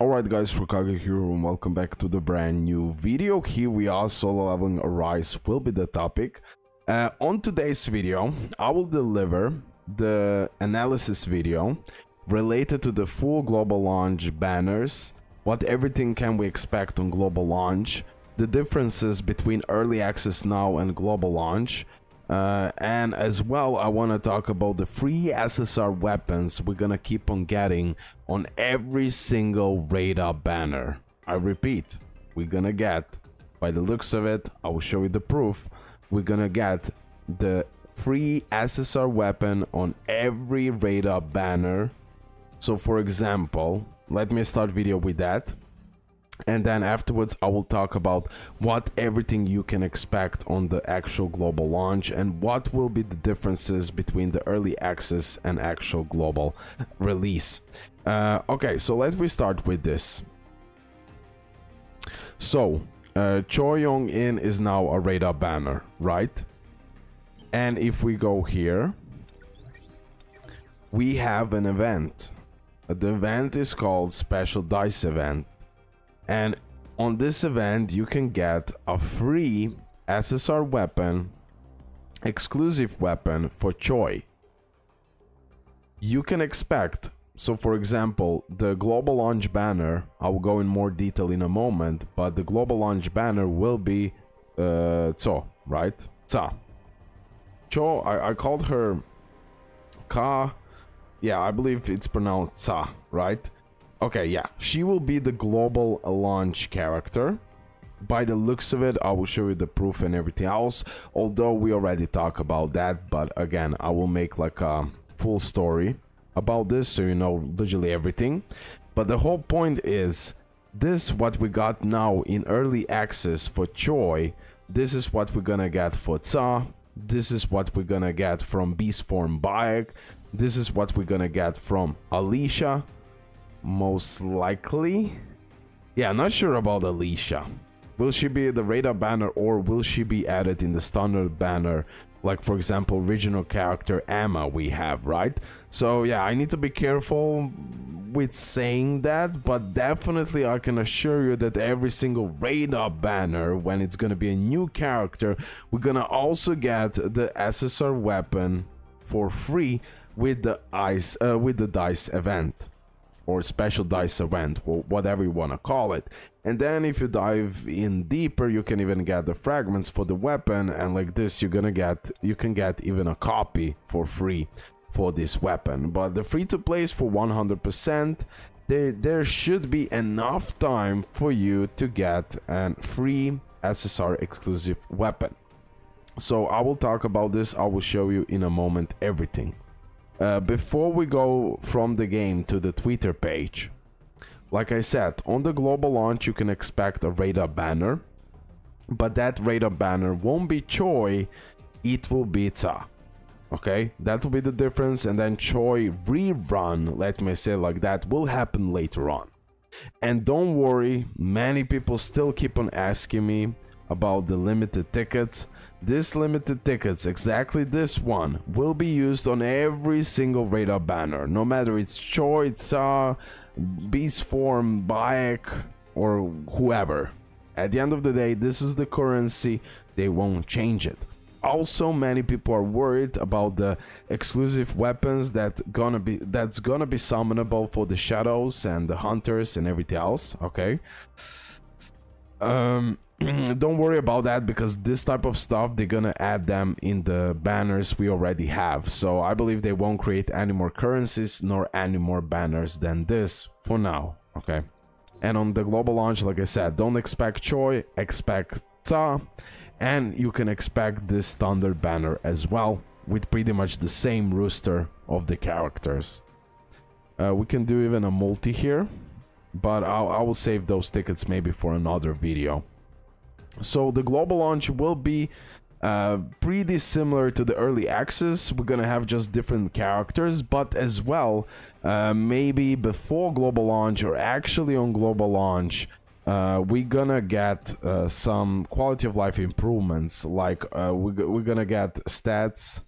Alright guys, RoKage here and welcome back to the brand new video. Here we are, solo leveling Arise will be the topic. Uh, on today's video, I will deliver the analysis video related to the full global launch banners, what everything can we expect on global launch, the differences between early access now and global launch, uh, and as well, I want to talk about the free SSR weapons we're gonna keep on getting on every single radar banner. I repeat, we're gonna get, by the looks of it, I will show you the proof, we're gonna get the free SSR weapon on every radar banner. So for example, let me start video with that and then afterwards I will talk about what everything you can expect on the actual global launch and what will be the differences between the early access and actual global release. Uh, okay, so let me start with this. So, uh, Young In is now a radar banner, right? And if we go here, we have an event. The event is called Special Dice Event and on this event, you can get a free SSR weapon, exclusive weapon for Choi. You can expect, so for example, the global launch banner, I will go in more detail in a moment, but the global launch banner will be uh, Tso, right? Tsa. Cho, I, I called her Ka. Yeah, I believe it's pronounced Tsa, right? Okay, yeah. She will be the global launch character. By the looks of it, I will show you the proof and everything else. Although we already talked about that, but again, I will make like a full story about this so you know literally everything. But the whole point is, this what we got now in early access for Choi. This is what we're gonna get for Tsa. This is what we're gonna get from Beast Form Baek. This is what we're gonna get from Alicia most likely. Yeah, not sure about Alicia. Will she be the radar banner or will she be added in the standard banner? Like, for example, original character Emma we have, right? So, yeah, I need to be careful with saying that, but definitely I can assure you that every single radar banner, when it's gonna be a new character, we're gonna also get the SSR weapon for free with the ice uh, with the dice event or special dice event, or whatever you want to call it. And then if you dive in deeper, you can even get the fragments for the weapon, and like this, you're gonna get, you can get even a copy for free for this weapon. But the free-to-play is for 100%. There, there should be enough time for you to get a free SSR exclusive weapon. So I will talk about this, I will show you in a moment everything. Uh, before we go from the game to the Twitter page, like I said, on the global launch you can expect a radar banner, but that radar banner won't be Choi, it will be Tsa. Okay, that will be the difference, and then Choi rerun, let me say like that, will happen later on. And don't worry, many people still keep on asking me about the limited tickets. This limited tickets, exactly this one, will be used on every single radar banner, no matter it's choice, Tsa, Beast Form, Baek, or whoever. At the end of the day, this is the currency, they won't change it. Also, many people are worried about the exclusive weapons that gonna be that's gonna be summonable for the shadows and the hunters and everything else. Okay. Um, don't worry about that because this type of stuff they're gonna add them in the banners we already have. So i believe they won't create any more currencies nor any more banners than this for now okay? And on the global launch like i said don't expect choi expect ta and you can expect this standard banner as well with pretty much the same rooster of the characters. Uh, we can do even a multi here but I'll, I will save those tickets maybe for another video so the global launch will be uh, pretty similar to the early access. We're gonna have just different characters, but as well, uh, maybe before global launch or actually on global launch, uh, we're gonna get uh, some quality of life improvements. Like uh, we're, we're gonna get stats,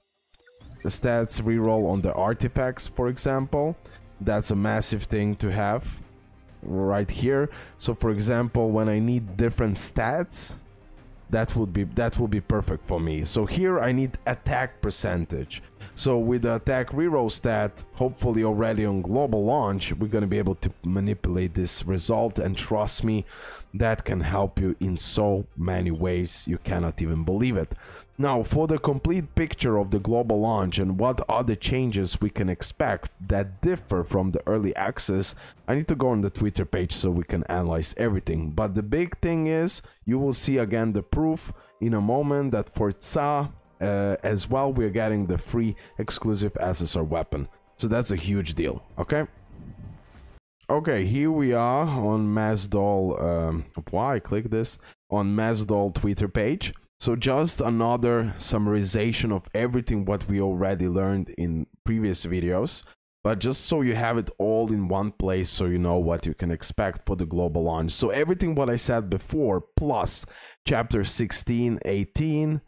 stats reroll on the artifacts, for example. That's a massive thing to have. right here. So for example, when I need different stats, that would be that will be perfect for me. So here I need attack percentage. So with the attack reroll stat, hopefully already on global launch, we're gonna be able to manipulate this result and trust me, that can help you in so many ways you cannot even believe it. Now for the complete picture of the global launch and what other changes we can expect that differ from the early access, I need to go on the Twitter page so we can analyze everything. But the big thing is, you will see again the proof in a moment that for Tsa uh, as well we're getting the free exclusive SSR weapon. So that's a huge deal, okay? Okay, here we are on Masdol, um, why click this? On Masdol Twitter page. So just another summarization of everything what we already learned in previous videos. But just so you have it all in one place so you know what you can expect for the global launch. So everything what I said before plus chapter 16, 18,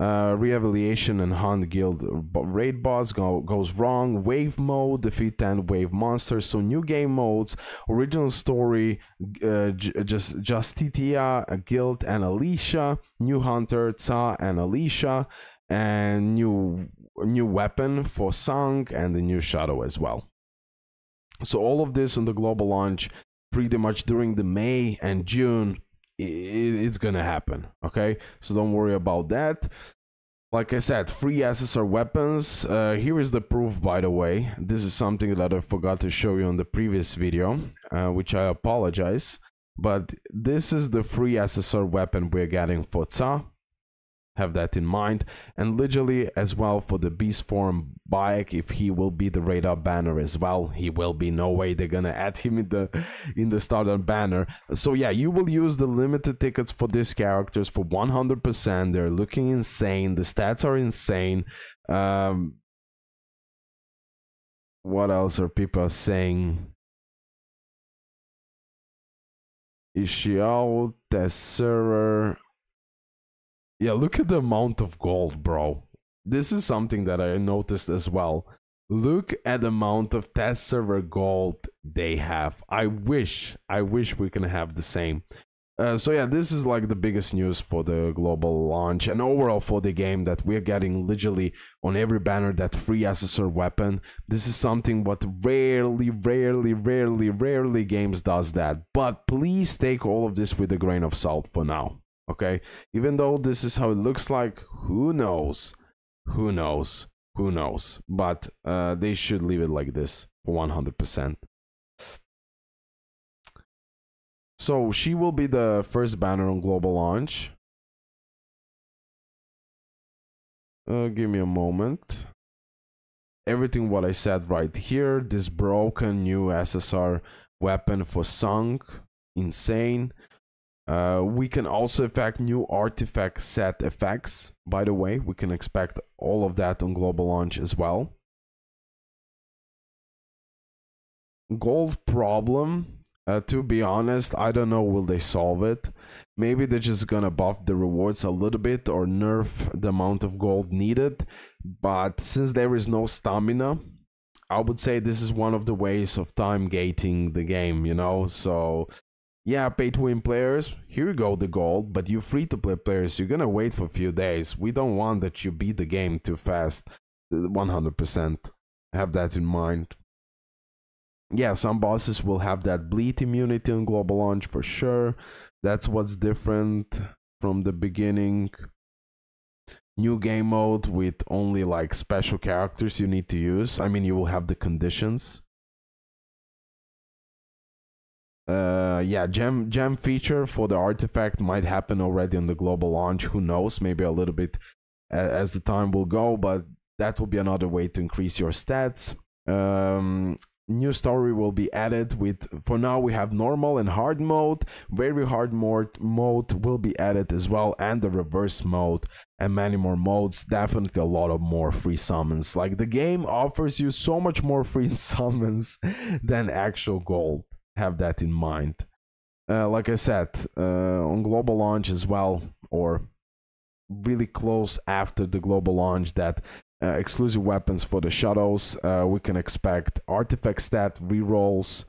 uh, re-evaluation and hunt guild raid boss go, goes wrong. Wave mode, defeat 10 wave monsters. So new game modes, original story, uh, just Justitia, guild and Alicia, new hunter, Tsa and Alicia, and new new weapon for Sung and the new shadow as well. So all of this on the global launch pretty much during the May and June it's gonna happen okay so don't worry about that like I said, free SSR weapons. Uh, here is the proof, by the way. This is something that I forgot to show you on the previous video, uh, which I apologize. But this is the free SSR weapon we're getting for Tsa have that in mind. And literally as well for the beast form Baek if he will be the radar banner as well he will be. No way they're gonna add him in the in the starter banner. So yeah you will use the limited tickets for these characters for 100% they're looking insane. The stats are insane. Um what else are people saying? Ishiao Tesserer yeah, look at the amount of gold, bro. This is something that I noticed as well. Look at the amount of test server gold they have. I wish, I wish we can have the same. Uh, so yeah, this is like the biggest news for the global launch and overall for the game that we're getting literally on every banner that free SSR weapon. This is something what rarely, rarely, rarely, rarely games does that. But please take all of this with a grain of salt for now okay? Even though this is how it looks like who knows? Who knows? Who knows? But uh, they should leave it like this 100% so she will be the first banner on global launch. Uh, give me a moment. Everything what i said right here this broken new ssr weapon for Sung insane uh, we can also effect new artifact set effects. By the way, we can expect all of that on global launch as well. Gold problem, uh, to be honest, I don't know will they solve it. Maybe they're just gonna buff the rewards a little bit or nerf the amount of gold needed. But since there is no stamina, I would say this is one of the ways of time gating the game, you know? So yeah, pay to win players, here you go the gold, but you free to play players, you're gonna wait for a few days. We don't want that you beat the game too fast. 100%. Have that in mind. Yeah, some bosses will have that bleed immunity on global launch for sure. That's what's different from the beginning. New game mode with only like special characters you need to use. I mean, you will have the conditions uh yeah gem gem feature for the artifact might happen already on the global launch. Who knows? Maybe a little bit as the time will go but that will be another way to increase your stats. Um new story will be added with for now we have normal and hard mode. Very hard mode mode will be added as well and the reverse mode and many more modes. Definitely a lot of more free summons. Like the game offers you so much more free summons than actual gold have that in mind. Uh, like I said, uh, on global launch as well, or really close after the global launch, that uh, exclusive weapons for the shadows. Uh, we can expect artifact stat rerolls,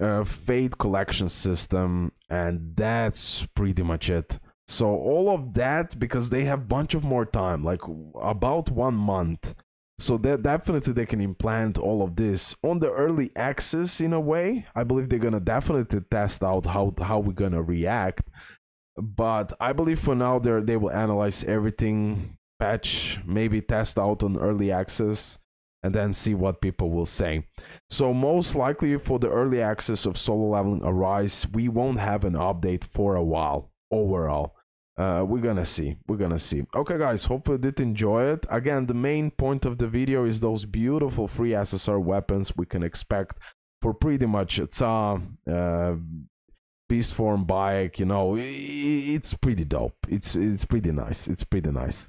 uh, Fate collection system, and that's pretty much it. So all of that because they have bunch of more time, like about one month. So that definitely they can implant all of this on the early access in a way. I believe they're gonna definitely test out how how we're gonna react. But I believe for now they they will analyze everything, patch, maybe test out on early access and then see what people will say. So most likely for the early access of solo leveling Arise, we won't have an update for a while overall. Uh, we're gonna see. We're gonna see. Okay, guys. Hope you did enjoy it. Again, the main point of the video is those beautiful free SSR weapons we can expect for pretty much it's a uh, beast form bike. You know, it's pretty dope. It's it's pretty nice. It's pretty nice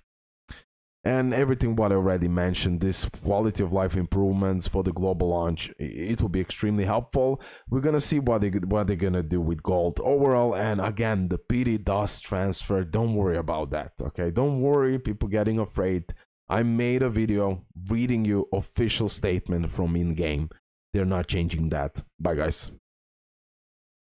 and everything what I already mentioned, this quality of life improvements for the global launch, it will be extremely helpful. We're gonna see what they what they're gonna do with gold overall, and again, the PD dust transfer. Don't worry about that, okay? Don't worry, people getting afraid. I made a video reading you official statement from in game. They're not changing that. Bye, guys.